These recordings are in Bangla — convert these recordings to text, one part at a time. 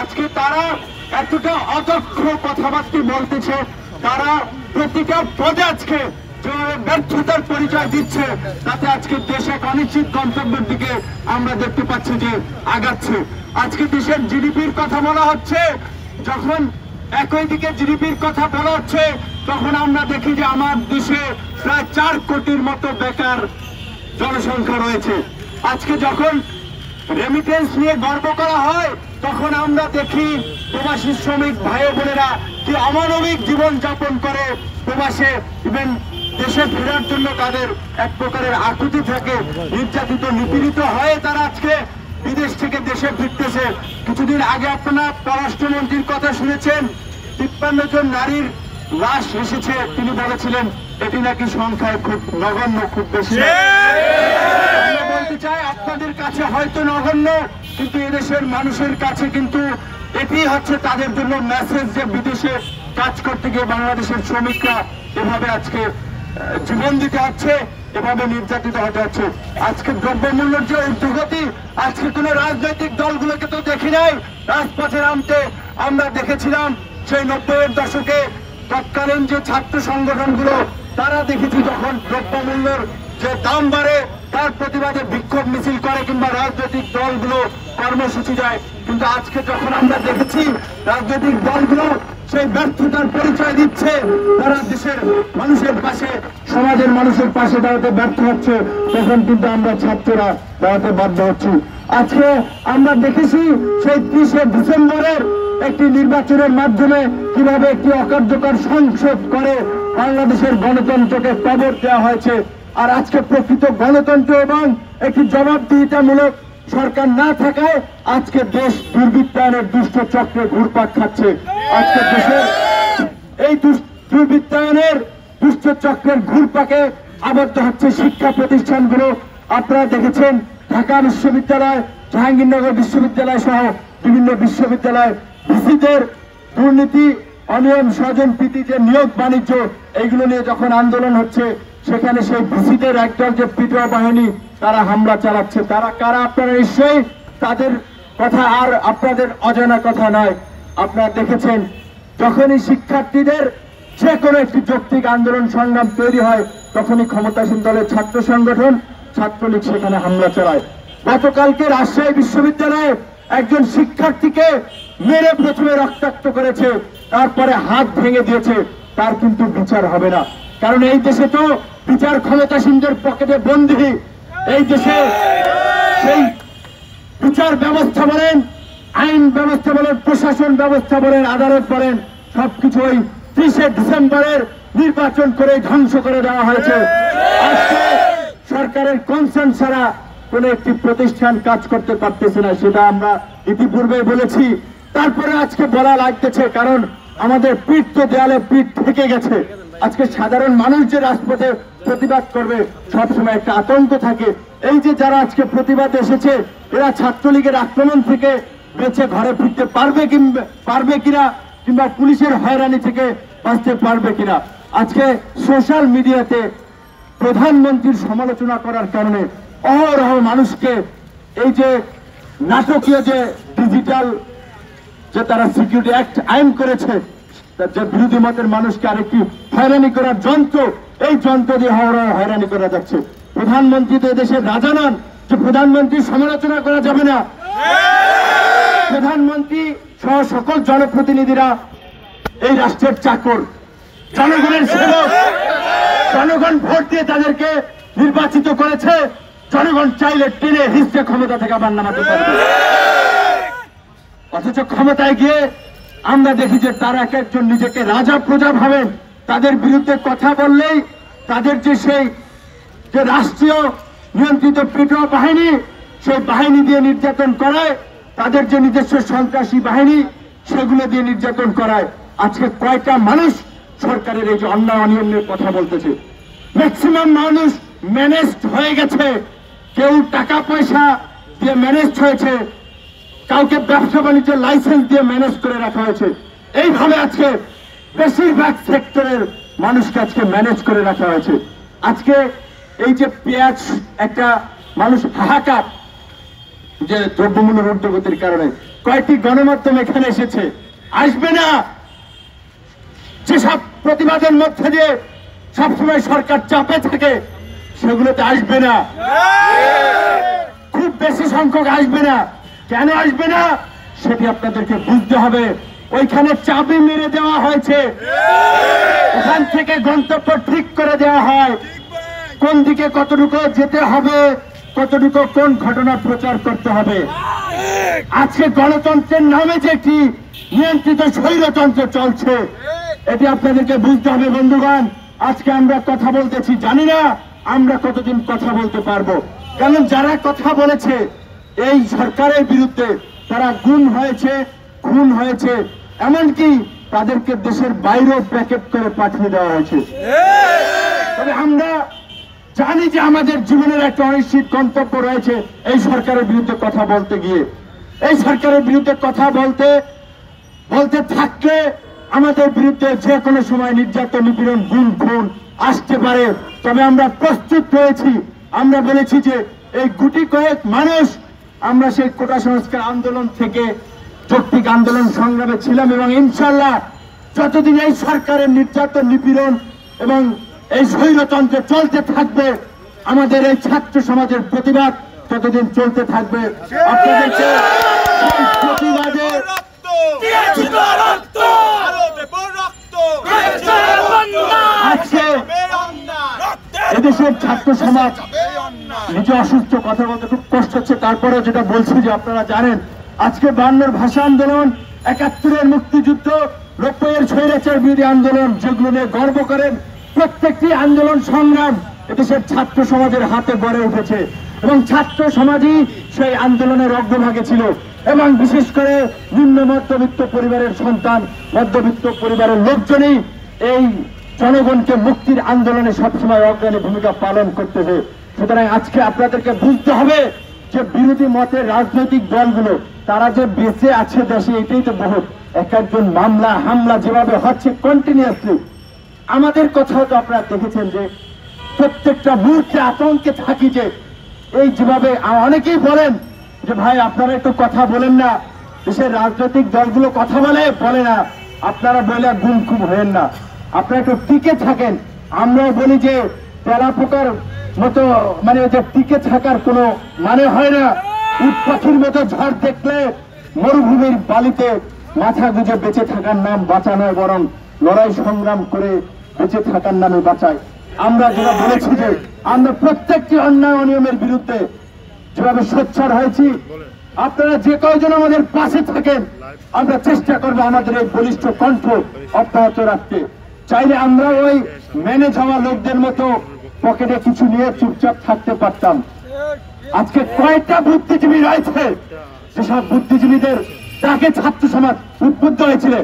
আজকে তারা এতটা অদক্ষ কথাবার্তা বলতেছে, তারা প্রতিটা পদে আজকে ব্যর্থতার পরিচয় দিচ্ছে, তাতে আজকে দেশ অনিশ্চিত গন্তব্যের দিকে আমরা দেখতে পাচ্ছি যে আগাচ্ছে। আজকে দেশের জিডিপির কথা বলা হচ্ছে, যখন একই দিকে জিডিপির কথা বলা হচ্ছে, তখন আমরা দেখি যে আমার দেশে প্রায় চার কোটির মতো বেকার জনসংখ্যা রয়েছে। আজকে যখন রেমিটেন্স নিয়ে গর্ব করা হয় তখন আমরা দেখি প্রবাসী শ্রমিক ভাই বোনেরা কি অমানবিক জীবন যাপন করে প্রবাসে ইভেন দেশে ফেরার জন্য তাদের এক প্রকারের আকুতি থাকে নির্যাতিত নিপীড়িত হয়ে তারা আজকে বিদেশ থেকে দেশে ফিরতেছে। কিছুদিন আগে আপনারা পররাষ্ট্রমন্ত্রীর কথা শুনেছেন তিপ্পান্ন জন নারীর লাশ এসেছে তিনি বলেছিলেন এটি নাকি সংখ্যায় খুব নগণ্য খুব বেশি। বলতে চাই আপনাদের কাছে হয়তো নগণ্য কিন্তু এদেশের মানুষের কাছে কিন্তু এটি হচ্ছে তাদের জন্য মেসেজ যে বিদেশে কাজ করতে গিয়ে বাংলাদেশের শ্রমিকরা এভাবে আজকে জীবন দিতে হচ্ছে, এভাবে নির্যাতিত হতে হচ্ছে। আজকে দ্রব্যমূল্যের যে ঊর্ধ্বগতি আজকে কোন রাজনৈতিক দলগুলোকে তো দেখি নাই। রাজপথে নামতে আমরা দেখেছিলাম সেই নব্বইয়ের দশকে তৎকালীন যে ছাত্র সংগঠনগুলো, তারা দেখেছি যখন দ্রব্যমূল্যের যে দাম বাড়ে, তার প্রতিবাদে বিক্ষোভ মিছিল করে কিংবা রাজনৈতিক দলগুলো কর্মসূচি দেয়। কিন্তু আজকে যখন আমরা দেখেছি রাজনৈতিক দলগুলো সেই ব্যর্থতার পরিচয় দিচ্ছে, তারা দেশের মানুষের পাশে, সমাজের মানুষের পাশে দাঁড়াতে ব্যর্থ হচ্ছে, তখন কিন্তু আমরা ছাত্ররা দাঁড়াতে বাধ্য হচ্ছি। আজকে আমরা দেখেছি সেই ত্রিশে ডিসেম্বরের একটি নির্বাচনের মাধ্যমে কীভাবে একটি অকার্যকর সংসদ করে বাংলাদেশের গণতন্ত্রকে কবর দেওয়া হয়েছে। আর আজকে প্রকৃত গণতন্ত্র এবং একটি জবাবদিহিতামূলক সরকার না থাকায় আজকে দেশ দুর্বৃত্তায়নের দুষ্ট চক্রে ঘুরপাক খাচ্ছে। আজকে দেশের এই দুর্বৃত্তায়নের দুষ্ট চক্রের ঘুরপাকে আবদ্ধ হচ্ছে শিক্ষা প্রতিষ্ঠানগুলো। আপনারা দেখেছেন ঢাকা বিশ্ববিদ্যালয়, জাহাঙ্গীরনগর বিশ্ববিদ্যালয় সহ বিভিন্ন বিশ্ববিদ্যালয় ভিসিদের দুর্নীতি, অনিয়ম, স্বজন প্রীতি যে নিয়োগ বাণিজ্য, এইগুলো নিয়ে যখন আন্দোলন হচ্ছে, সেখানে সেই ভিসিদের একদল যে পিটোয়া বাহিনী তারা হামলা চালাচ্ছে, তারা কারা আপনারা নিশ্চয়ই? তাদের কথা আর আপনাদের অজানা কথা নয়। আপনারা দেখেছেন, যখনই শিক্ষার্থীদের যে কোনো একটি যৌক্তিক আন্দোলন সংগ্রাম তৈরি হয়, তখনই ক্ষমতাসীন দলের ছাত্র সংগঠন, ছাত্রলীগ সেখানে হামলা চালায়। গতকালকে রাজশাহী বিশ্ববিদ্যালয়ে একজন শিক্ষার্থীকে মেরে প্রথমে রক্তাক্ত করেছে, তারপরে হাত ভেঙে দিয়েছে, তার কিন্তু বিচার হবে না। কারণ এই দেশে তো বিচার ক্ষমতাসীনদের পকেটে বন্দী এই দেশে সেই বিচার ব্যবস্থা বলেন, আইন ব্যবস্থা বলেন, প্রশাসন ব্যবস্থা বলেন, আদালত বলেন, সবকিছু ওই ত্রিশে ডিসেম্বরের নির্বাচন করে ধ্বংস করে দেওয়া হয়েছে। আজকে সরকারের কনসার্ন ছাড়া কোন একটি প্রতিষ্ঠান কাজ করতে পারতেছে না, সেটা আমরা ইতিপূর্বে বলেছি। তারপরে আজকে বলা লাগতেছে, কারণ আমাদের পিঠ তো দেয়ালে পিঠ থেকে গেছে। আজকে সাধারণ মানুষ যে রাজপথে প্রতিবাদ করবে, সবসময় একটা আতঙ্ক থাকে। এই যে যারা আজকে প্রতিবাদ এসেছে, এরা ছাত্রলীগের আক্রমণ থেকে বেঁচে ঘরে ফিরতে পারবে পারবে কিনা, কিংবা পুলিশের হয়রানি থেকে বাঁচতে পারবে কিনা। আজকে সোশ্যাল মিডিয়াতে প্রধানমন্ত্রীর সমালোচনা করার কারণে অহরহ মানুষকে এই যে নাটকীয় যে ডিজিটাল যে তারা সিকিউরিটি অ্যাক্ট আইন করেছে যে বিরোধী মতের মানুষকে আরেকটি হয়রানি করার যন্ত্র, এই যন্ত্র দিয়ে হয়রা হয়রানি করা যাচ্ছে। প্রধানমন্ত্রী তো দেশের রাজা নন, যে প্রধানমন্ত্রীর সমালোচনা করা যাবে না। প্রধানমন্ত্রী সহ সকল জনপ্রতিনিধিরা এই রাষ্ট্রের চাকর, জনগণের সেবক, জনগণ ভোট দিয়ে তাদেরকে নির্বাচিত করেছে। জনগণ চাইলে টেনে হিসে ক্ষমতা থেকে আবার নামাতে পারবে। অথচ ক্ষমতায় গিয়ে আমরা দেখি যে তারা এক একজন নিজেকে রাজা প্রজা ভাবেন তাদের বিরুদ্ধে কথা বললেই তাদের যে সেই, যে রাষ্ট্রীয় নিয়ন্ত্রিত পিটোয়া বাহিনী, সেই বাহিনী দিয়ে নির্যাতন করায়, তাদের যে নিজস্ব সন্ত্রাসী বাহিনী, সেগুলো দিয়ে নির্যাতন করায়। আজকে কয়টা মানুষ সরকারের এই যে অন্যায় অনিয়মের কথা বলতেছে? ম্যাক্সিমাম মানুষ ম্যানেজড হয়ে গেছে। কেউ টাকা পয়সা দিয়ে ম্যানেজড হয়েছে। কাউকে ব্যবসা বাণিজ্যের লাইসেন্স দিয়ে ম্যানেজ করে রাখা হয়েছে। এইভাবে আজকে বেশিরভাগ সেক্টরের মানুষকে আজকে ম্যানেজ করে রাখা হয়েছে। আজকে এই যে পেঁয়াজ একটা মানুষ হাহাকার যে দ্রব্যমূল্যের ঊর্ধ্বগতির কারণে কয়েকটি গণমাধ্যম এখানে এসেছে। আসবে না। যেসব প্রতিবাদের মধ্যে দিয়ে সবসময় সরকার চাপে থাকে সেগুলোতে আসবে না। খুব বেশি সংখ্যক আসবে না। কেন আসবে না? সেটি আপনাদেরকে বুঝতে হবে। ওইখানে চাবি মেরে দেওয়া হয়েছে। ওখান থেকে গন্তব্য ঠিক করে দেওয়া হয়। কোন দিকে কতটুকু যেতে হবে, কতটুকু কোন ঘটনা প্রচার করতে হবে। আজকে গণতন্ত্রের নামে যে একটি নিয়ন্ত্রিত স্বৈরতন্ত্র চলছে, এটি আপনাদেরকে বুঝতে হবে, বন্ধুগণ। আজকে আমরা কথা বলতেছি, জানি না আমরা কতদিন কথা বলতে পারব। কারণ যারা কথা বলেছে এই সরকারের বিরুদ্ধে তারা গুম হয়েছে, খুন হয়েছে, এমনকি তাদেরকে দেশের বাইরেও প্যাকেট করে পাঠিয়ে দেওয়া হয়েছে। তবে আমরা জানি যে আমাদের জীবনের একটা অনিশ্চিত গন্তব্য রয়েছে এই সরকারের বিরুদ্ধে কথা বলতে গিয়ে। এই সরকারের বিরুদ্ধে কথা বলতে বলতে থাকলে আমাদের বিরুদ্ধে যে কোনো সময় নির্যাতন, নিপীড়ন গুণ খুন আসতে পারে। তবে আমরা প্রস্তুত রয়েছি। আমরা বলেছি যে এই গুটি কয়েক মানুষ আমরা সেই কোটা সংস্কার আন্দোলন থেকে যৌক্তিক আন্দোলন সংগ্রামে ছিলাম এবং ইনশাল্লাহ যতদিন এই সরকারের নির্যাতন, নিপীড়ন এবং এই স্বৈরতন্ত্র চলতে থাকবে, আমাদের এই ছাত্র সমাজের প্রতিবাদ ততদিন চলতে থাকবে। আজকে এদেশের ছাত্র সমাজ নিজে অসুস্থ খুব কষ্ট হচ্ছে। তারপরে যেটা বলছি যে আপনারা জানেন, আজকে বান্নর ভাষা আন্দোলন, একাত্তরের মুক্তিযুদ্ধ বিরোধী আন্দোলন, যেগুলো নিয়ে গর্ব করেন প্রত্যেকটি আন্দোলন সংগ্রাম এদেশের ছাত্র সমাজের হাতে গড়ে উঠেছে। এবং ছাত্র সমাজই সেই আন্দোলনের অগ্রভাগে ছিল। এবং বিশেষ করে নিম্ন মধ্যবিত্ত পরিবারের সন্তান, মধ্যবিত্ত পরিবারের লোকজনই এই জনগণকে মুক্তির আন্দোলনে সবসময় অগ্রণী ভূমিকা পালন করতেছে। সুতরাং আজকে আপনাদেরকে বুঝতে হবে যে বিরোধী মতের রাজনৈতিক দলগুলো, তারা যে বেঁচে আছে দেশে, এটাই তো বহুত। এক একজন মামলা, হামলা যেভাবে হচ্ছে কন্টিনিউসলি আমাদের কথাও তো আপনারা দেখেছেন যে প্রত্যেকটা মুহূর্তে আতঙ্কে থাকি যে এই যেভাবে অনেকেই বলেন যে, ভাই, আপনারা একটু কথা বলেন না। দেশের রাজনৈতিক দলগুলো কথা বলে বলে না। আপনারা বলে গুম খুম হয়েন না। আপনারা একটু টিকে থাকেন। আমরাও বলি যে তেলা পোকার মতো মানে যে টিকে থাকার কোনো মানে হয় না। উট পাখির মতো ঝড় দেখলে মরুভূমির বালিতে মাথা গুজে বেঁচে থাকার নাম বাঁচানোয় বরং লড়াই সংগ্রাম করে বেঁচে থাকার নামে বাঁচায়। আমরা যেটা বলেছি যে আমরা প্রত্যেকটি অন্যায় অনিয়মের বিরুদ্ধে যেভাবে সোচ্চার হয়েছি, আপনারা যে কয়জন আমাদের পাশে থাকেন, আমরা চেষ্টা করব আমাদের এই বলিষ্ঠ কণ্ঠ অব্যাহত রাখতে। চাইলে আমরা ওই মেনে যাওয়া লোকদের মতো পকেটে কিছু নিয়ে চুপচাপ থাকতে পারতাম। আজকে কয়েকটা বুদ্ধিজীবী রয়েছে? যেসব বুদ্ধিজীবীদের তাকে ছাত্র সমাজ উদ্বুদ্ধ হয়েছিল।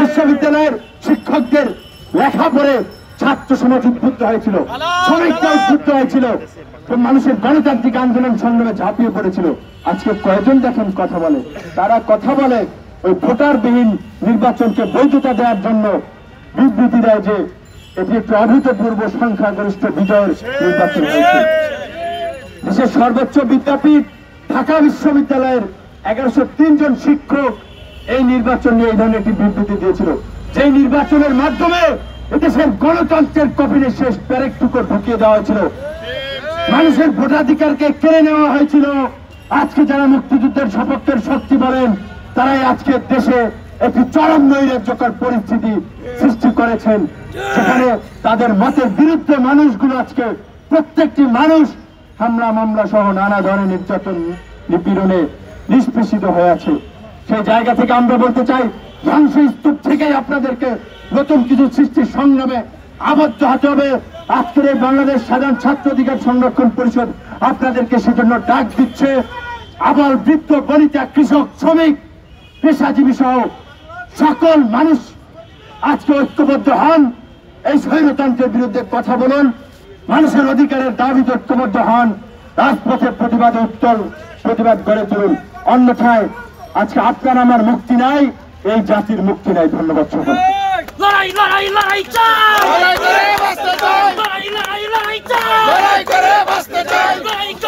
বিশ্ববিদ্যালয়ের শিক্ষকদের লেখা পড়ে ছাত্র সমাজ উদ্বুদ্ধ হয়েছিল। শ্রমিকরা উদ্বুদ্ধ হয়েছিল। মানুষের গণতান্ত্রিক আন্দোলন সংগ্রামে ঝাঁপিয়ে পড়েছিল। আজকে কয়জন দেখেন কথা বলে? তারা কথা বলে ওই ভোটারবিহীন নির্বাচনকে বৈধতা দেওয়ার জন্য বিবৃতি দেয় যে এটি একটি অভূতপূর্ব সংখ্যাগরিষ্ঠ বিজয়ের নির্বাচন হয়েছে দেশের সর্বোচ্চ বিদ্যাপীঠ ঢাকা বিশ্ববিদ্যালয়ের এগারোশো জন শিক্ষক এই নির্বাচন নিয়ে এই ধরনের একটি বিবৃতি দিয়েছিল। যে নির্বাচনের মাধ্যমে এদেশের গণতন্ত্রের কপিলে শেষ প্যারেকটুকু ঢুকিয়ে দেওয়া হয়েছিল। মানুষের ভোটাধিকারকে কেড়ে নেওয়া হয়েছিল। আজকে যারা মুক্তিযুদ্ধের সপক্ষের শক্তি বলেন তারাই আজকে দেশে একটি চরম নৈরাজ্যকর পরিস্থিতি সৃষ্টি করেছেন। সেখানে তাদের মতের বিরুদ্ধে মানুষগুলো আজকে প্রত্যেকটি মানুষ হামলা, মামলা সহ নানা ধরনের নির্যাতন, নিপীড়নে নিষ্পেষিত হয়ে আছে। সেই জায়গা থেকে আমরা বলতে চাই ধ্বংস স্তূপ থেকেই আপনাদেরকে নতুন কিছু সৃষ্টির সংগ্রামে আবদ্ধ হতে হবে। আজকের এই বাংলাদেশ সাধারণ ছাত্র অধিকার সংরক্ষণ পরিষদ আপনাদেরকে সেজন্য ডাক দিচ্ছে। আবার বৃদ্ধ, বনিতা, কৃষক, শ্রমিক, পেশাজীবী সহ সকল মানুষ আজকে ঐক্যবদ্ধ হন। এই স্বৈরতন্ত্রের বিরুদ্ধে কথা বলুন। মানুষের অধিকারের দাবি ঐক্যবদ্ধ হন রাজপথের প্রতিবাদে উত্তর প্রতিবাদ গড়ে তুলুন। অন্যথায় আজকে আপনার আমার মুক্তি নাই এই জাতির মুক্তি নাই। ধন্যবাদ সকল লড়াই লড়াই লড়াই চাই। লড়াই করে বাঁচতে চাই। লড়াই করে বাঁচতে চাই। লড়াই করে বাঁচতে